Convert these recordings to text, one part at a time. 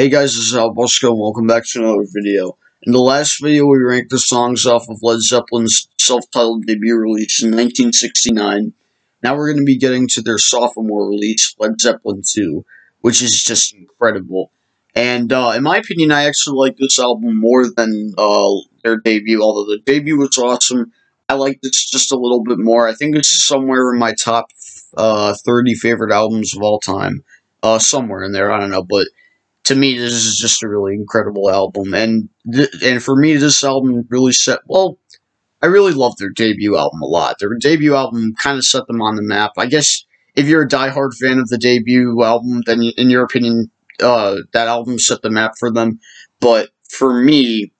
Hey guys, this is Howbuska and welcome back to another video. In the last video, we ranked the songs off of Led Zeppelin's self-titled debut release in 1969. Now we're going to be getting to their sophomore release, Led Zeppelin 2, which is just incredible. And uh, in my opinion, I actually like this album more than uh, their debut, although the debut was awesome. I like this just a little bit more. I think it's somewhere in my top uh, 30 favorite albums of all time. Uh, somewhere in there, I don't know, but to me, this is just a really incredible album, and and for me, this album really set. Well, I really love their debut album a lot. Their debut album kind of set them on the map. I guess if you're a diehard fan of the debut album, then in your opinion, uh, that album set the map for them. But for me,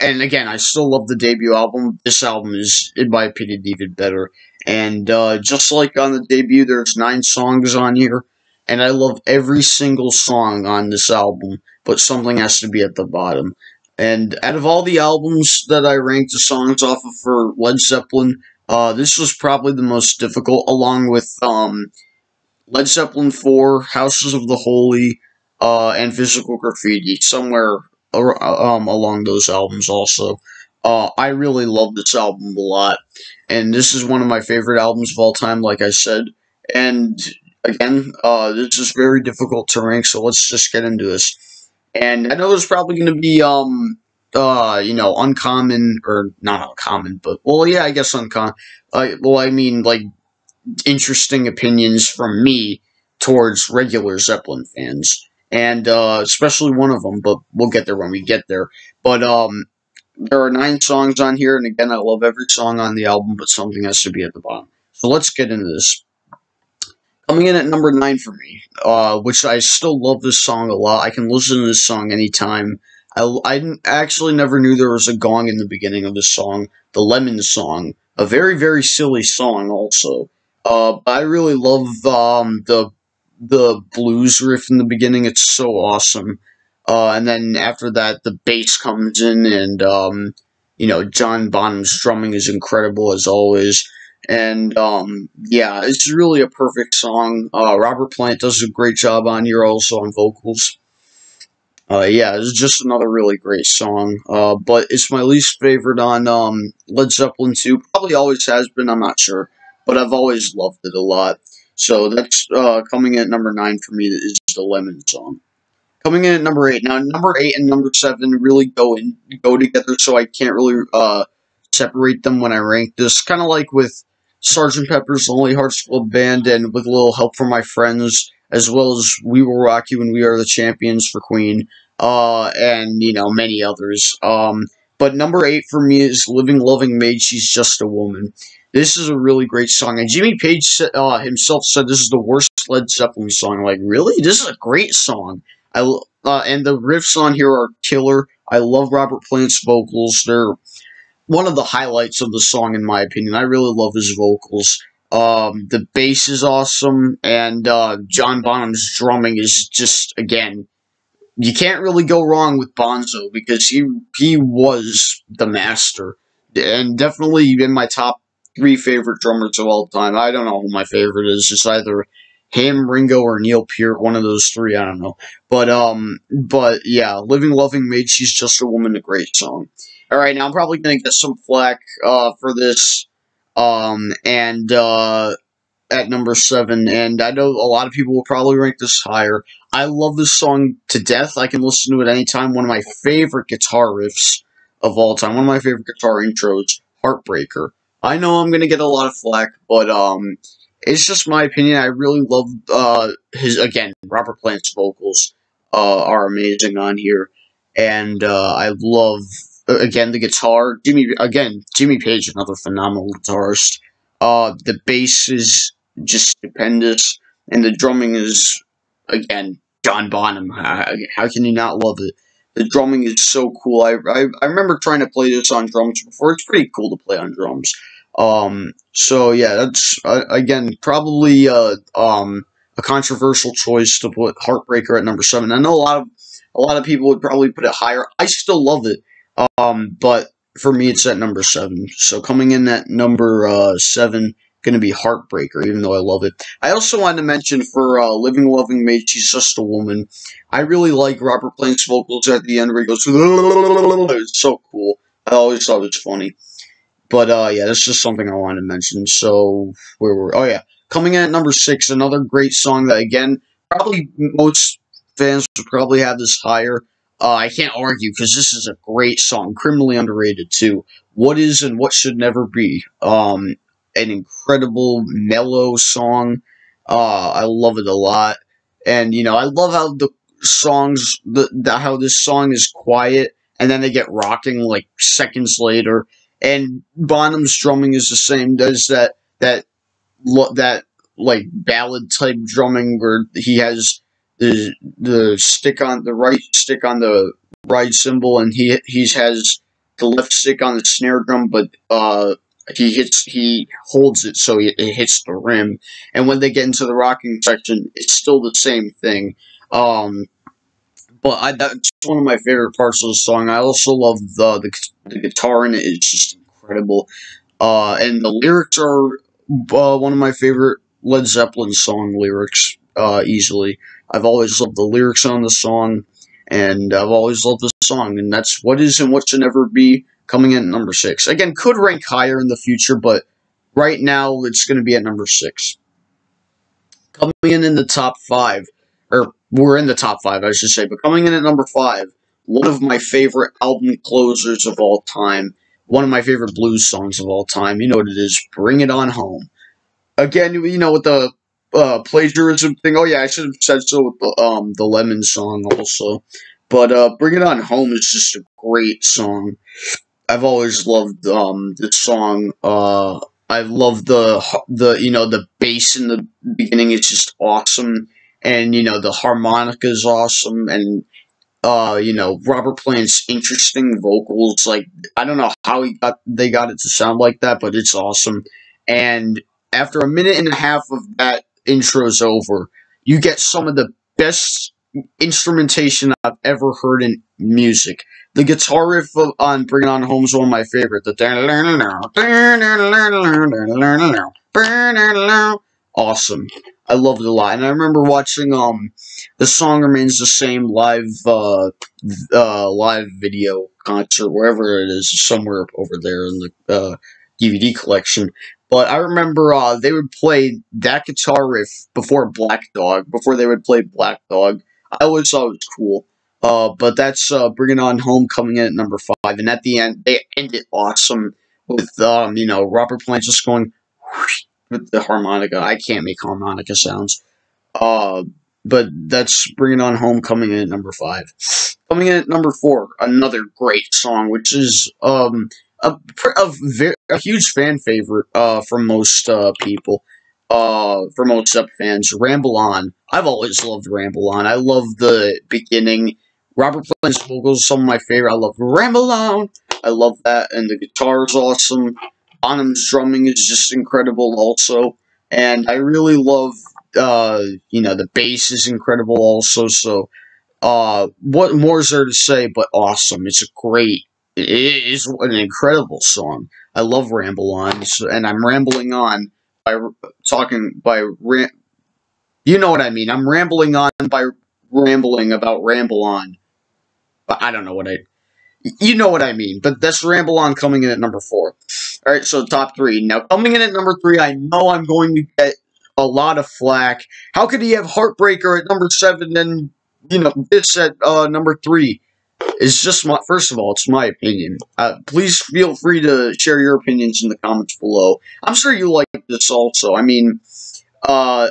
and again, I still love the debut album. This album is, in my opinion, even better. And uh, just like on the debut, there's nine songs on here and I love every single song on this album, but something has to be at the bottom. And out of all the albums that I ranked the songs off of for Led Zeppelin, uh, this was probably the most difficult, along with um, Led Zeppelin 4, Houses of the Holy, uh, and Physical Graffiti, somewhere um, along those albums also. Uh, I really love this album a lot, and this is one of my favorite albums of all time, like I said. And again, uh, this is very difficult to rank, so let's just get into this. And I know there's probably going to be, um, uh, you know, uncommon, or not uncommon, but, well, yeah, I guess uncommon. Uh, well, I mean, like, interesting opinions from me towards regular Zeppelin fans. And, uh, especially one of them, but we'll get there when we get there. But, um, there are nine songs on here, and again, I love every song on the album, but something has to be at the bottom. So let's get into this. Coming in at number nine for me, uh, which I still love this song a lot. I can listen to this song anytime. I, I actually never knew there was a gong in the beginning of this song. The Lemon song. A very, very silly song, also. Uh, I really love um, the the blues riff in the beginning. It's so awesome. Uh, and then after that, the bass comes in, and um, you know John Bonham's drumming is incredible as always. And um, yeah, it's really a perfect song. Uh, Robert Plant does a great job on here, also on vocals. Uh, yeah, it's just another really great song. Uh, but it's my least favorite on um, Led Zeppelin 2. Probably always has been, I'm not sure. But I've always loved it a lot. So that's uh, coming in at number 9 for me is the Lemon song. Coming in at number 8. Now, number 8 and number 7 really go in go together, so I can't really uh, separate them when I rank this. Kind of like with Sergeant Pepper's Lonely Hearts Club Band, and with a little help from my friends, as well as We Will Rock You and We Are the Champions for Queen, uh, and, you know, many others. Um, but number eight for me is Living Loving Maid, She's Just a Woman. This is a really great song, and Jimmy Page uh, himself said this is the worst Led Zeppelin song. like, really? This is a great song. I uh, and the riffs on here are killer. I love Robert Plant's vocals. They're one of the highlights of the song, in my opinion. I really love his vocals. Um, the bass is awesome, and uh, John Bonham's drumming is just again. You can't really go wrong with Bonzo because he he was the master, and definitely in my top three favorite drummers of all time. I don't know who my favorite is. It's either him, Ringo, or Neil Peart. One of those three. I don't know, but um, but yeah, "Living Loving Maid," she's just a woman. A great song. All right, now I'm probably going to get some flack uh, for this, um, and uh, at number seven, and I know a lot of people will probably rank this higher. I love this song to death. I can listen to it anytime. One of my favorite guitar riffs of all time. One of my favorite guitar intros, Heartbreaker. I know I'm going to get a lot of flack, but um, it's just my opinion. I really love uh, his, again, Robert Plant's vocals uh, are amazing on here, and uh, I love again the guitar. Jimmy again Jimmy Page, another phenomenal guitarist. Uh, the bass is just stupendous, and the drumming is again John Bonham. How, how can you not love it? The drumming is so cool. I, I I remember trying to play this on drums before. It's pretty cool to play on drums. Um, so yeah, that's uh, again probably uh, um, a controversial choice to put Heartbreaker at number seven. I know a lot of a lot of people would probably put it higher. I still love it. Um, but for me, it's at number seven. So coming in at number uh, seven, going to be Heartbreaker, even though I love it. I also wanted to mention for uh, Living Loving Maid, She's Just a Woman. I really like Robert Plant's vocals at the end where he goes, it's so cool. I always thought it was funny. But uh, yeah, that's just something I wanted to mention. So, where were Oh, yeah. Coming in at number six, another great song that, again, probably most fans would probably have this higher. Uh, I can't argue because this is a great song, criminally underrated too. What is and what should never be. Um, an incredible mellow song. Uh, I love it a lot, and you know I love how the songs, the, the how this song is quiet and then they get rocking like seconds later. And Bonham's drumming is the same. Does that that that like ballad type drumming where he has the the stick on the right stick on the right cymbal and he he has the left stick on the snare drum, but uh he hits he holds it so it hits the rim. And when they get into the rocking section, it's still the same thing. Um, but I, that's one of my favorite parts of the song. I also love the the, the guitar in it. It's just incredible. Uh, and the lyrics are uh, one of my favorite Led Zeppelin song lyrics. Uh, easily, I've always loved the lyrics on the song, and I've always loved the song. And that's what is and what should never be coming in at number six. Again, could rank higher in the future, but right now it's going to be at number six. Coming in in the top five, or we're in the top five, I should say, but coming in at number five, one of my favorite album closers of all time, one of my favorite blues songs of all time. You know what it is? Bring It On Home. Again, you know, with the uh, plagiarism thing. Oh yeah, I should have said so with the um the Lemon song also. But uh, Bring It On Home is just a great song. I've always loved um this song. Uh, I love the the you know the bass in the beginning. It's just awesome, and you know the harmonica is awesome, and uh you know Robert Plant's interesting vocals. Like I don't know how he got they got it to sound like that, but it's awesome. And after a minute and a half of that intro is over, you get some of the best instrumentation I've ever heard in music. The guitar riff on Bring On Home is one of my favorite. The awesome. I loved it a lot, and I remember watching um the song remains the same live uh, uh live video concert wherever it is somewhere over there in the uh, DVD collection. But I remember uh, they would play that guitar riff before Black Dog, before they would play Black Dog. I always thought it was cool. Uh, but that's uh, bringing on home coming in at number five, and at the end they end it awesome with um, you know Robert Plant just going with the harmonica. I can't make harmonica sounds. Uh, but that's bringing on home coming in at number five. Coming in at number four, another great song, which is um a a, very, a huge fan favorite uh from most uh people uh for most Zepp fans. Ramble on. I've always loved Ramble on. I love the beginning Robert Plant's vocals some of my favorite. I love Ramble On. I love that, and the guitar is awesome. Bonham's drumming is just incredible, also, and I really love, uh, you know, the bass is incredible, also. So, uh, what more is there to say? But awesome! It's a great, it is an incredible song. I love Ramble On, and I'm rambling on by talking by ram. You know what I mean? I'm rambling on by rambling about Ramble On. But I don't know what I. You know what I mean. But that's Ramble On coming in at number four. All right, so top three. Now, coming in at number three, I know I'm going to get a lot of flack. How could he have Heartbreaker at number seven and, you know, this at uh, number three? It's just my, first of all, it's my opinion. Uh, please feel free to share your opinions in the comments below. I'm sure you like this also. I mean, uh,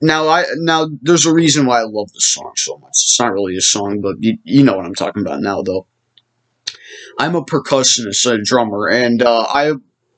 now I now there's a reason why I love this song so much. It's not really a song, but you, you know what I'm talking about now, though. I'm a percussionist, a drummer, and uh, I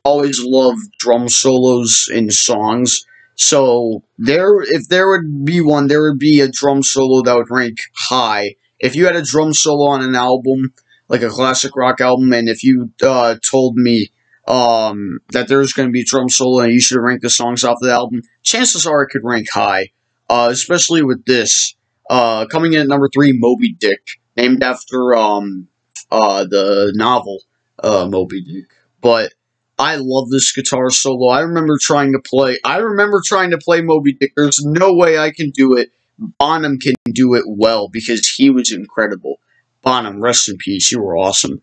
always love drum solos in songs. So there, if there would be one, there would be a drum solo that would rank high. If you had a drum solo on an album, like a classic rock album, and if you uh, told me um, that there's going to be a drum solo and you should rank the songs off the album, chances are it could rank high, uh, especially with this. Uh, coming in at number three, Moby Dick, named after um, uh, the novel uh, Moby Dick. But I love this guitar solo. I remember trying to play. I remember trying to play Moby Dick. There's no way I can do it. Bonham can do it well because he was incredible. Bonham, rest in peace. You were awesome.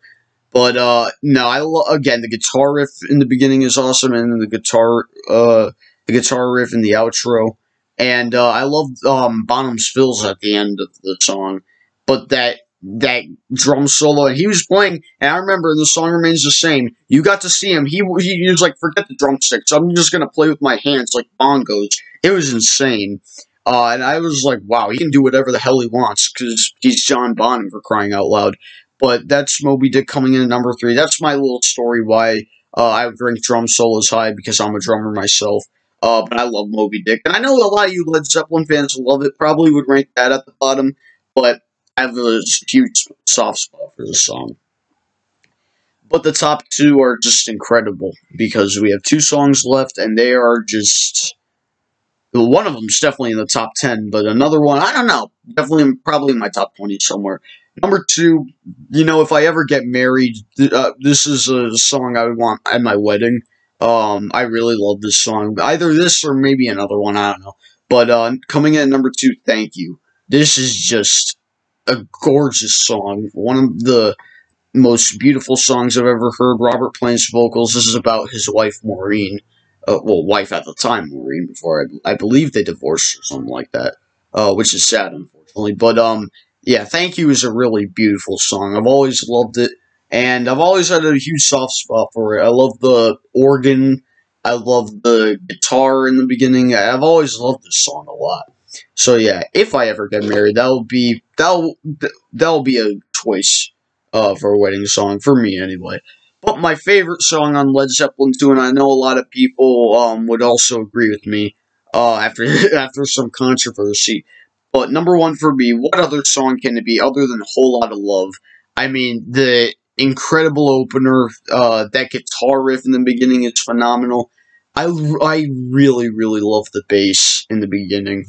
But uh, no, I lo- again the guitar riff in the beginning is awesome, and the guitar uh, the guitar riff in the outro, and uh, I love um, Bonham's fills at the end of the song. But that that drum solo he was playing and I remember and the song remains the same. You got to see him. He he was like, forget the drumsticks. I'm just gonna play with my hands like bongos. It was insane. Uh, and I was like, wow, he can do whatever the hell he wants because he's John Bonham for crying out loud. But that's Moby Dick coming in at number three. That's my little story why uh, I rank drum solos high because I'm a drummer myself. Uh, but I love Moby Dick. And I know a lot of you Led Zeppelin fans love it, probably would rank that at the bottom. But I have a huge soft spot for this song. But the top two are just incredible because we have two songs left and they are just. One of them is definitely in the top 10, but another one, I don't know. Definitely, probably in my top 20 somewhere. Number two, you know, if I ever get married, uh, this is a song I would want at my wedding. Um, I really love this song. Either this or maybe another one, I don't know. But uh, coming in at number two, Thank You. This is just a gorgeous song. One of the most beautiful songs I've ever heard. Robert Plant's vocals. This is about his wife Maureen. Uh, well, wife at the time, Maureen. Before I, I believe they divorced or something like that, uh, which is sad, unfortunately. But um, yeah, "Thank You" is a really beautiful song. I've always loved it, and I've always had a huge soft spot for it. I love the organ. I love the guitar in the beginning. I've always loved this song a lot. So yeah, if I ever get married, that'll be that'll that'll be a choice uh, for a wedding song for me anyway. But my favorite song on Led Zeppelin 2, and I know a lot of people um, would also agree with me uh, after after some controversy. But number one for me, what other song can it be other than a whole lot of love? I mean, the incredible opener, uh, that guitar riff in the beginning is phenomenal. I, I really, really love the bass in the beginning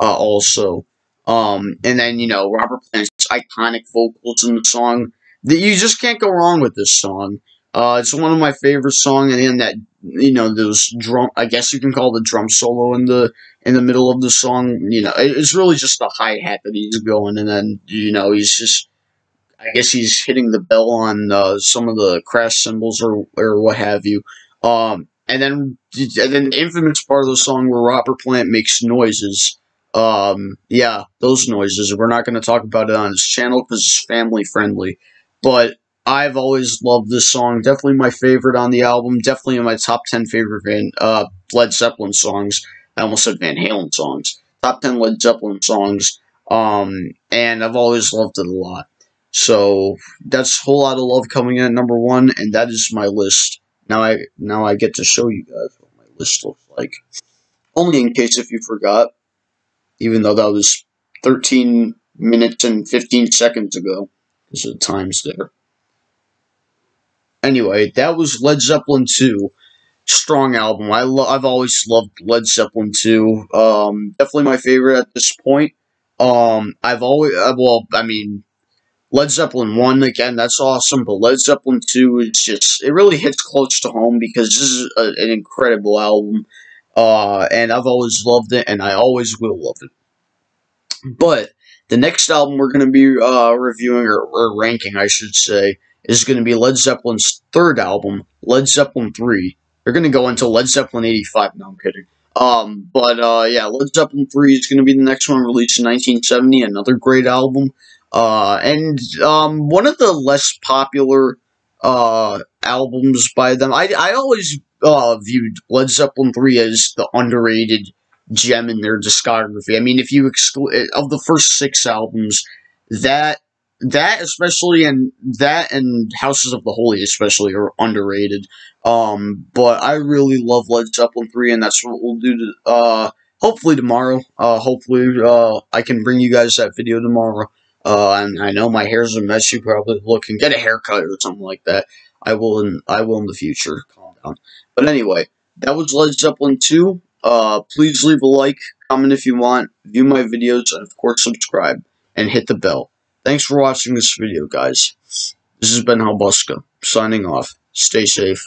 uh, also. Um, and then, you know, Robert Plant's iconic vocals in the song. That you just can't go wrong with this song. Uh, it's one of my favorite songs, and that you know those drum. I guess you can call the drum solo in the in the middle of the song. You know, it's really just the hi hat that he's going, and then you know he's just. I guess he's hitting the bell on uh, some of the crash cymbals or or what have you. Um, and then and then the infamous part of the song where Robert Plant makes noises. Um, yeah, those noises. We're not going to talk about it on this channel because it's family friendly. But I've always loved this song. Definitely my favorite on the album. Definitely in my top 10 favorite Van, uh, Led Zeppelin songs. I almost said Van Halen songs. Top 10 Led Zeppelin songs. Um, and I've always loved it a lot. So that's a whole lot of love coming in at number one, and that is my list. Now I now I get to show you guys what my list looks like. Only in case if you forgot even though that was 13 minutes and 15 seconds ago. Because the time's there. Anyway, that was Led Zeppelin 2. Strong album. I lo- I've always loved Led Zeppelin 2. Um, definitely my favorite at this point. Um, I've always, uh, well, I mean, Led Zeppelin 1, again, that's awesome, but Led Zeppelin 2 is just, it really hits close to home because this is a, an incredible album. Uh, and I've always loved it, and I always will love it. But the next album we're going to be uh, reviewing, or, or ranking, I should say, is going to be Led Zeppelin's third album, Led Zeppelin 3. They're going to go into Led Zeppelin 85. No, I'm kidding. Um, but uh, yeah, Led Zeppelin 3 is going to be the next one released in 1970, another great album. Uh, and um, one of the less popular uh, albums by them. I, I always uh, viewed Led Zeppelin 3 as the underrated gem in their discography. I mean, if you exclude of the first six albums, that that especially and that and Houses of the Holy especially are underrated. Um, but I really love Led Zeppelin 3 and that's what we'll do to, uh hopefully tomorrow. Uh hopefully uh I can bring you guys that video tomorrow. Uh and I know my hair's a mess, you probably look and get a haircut or something like that. I will in I will in the future. Calm down. But anyway, that was Led Zeppelin 2. Uh, please leave a like, comment if you want, view my videos, and of course subscribe, and hit the bell. Thanks for watching this video, guys. This has been Howbuska, signing off. Stay safe.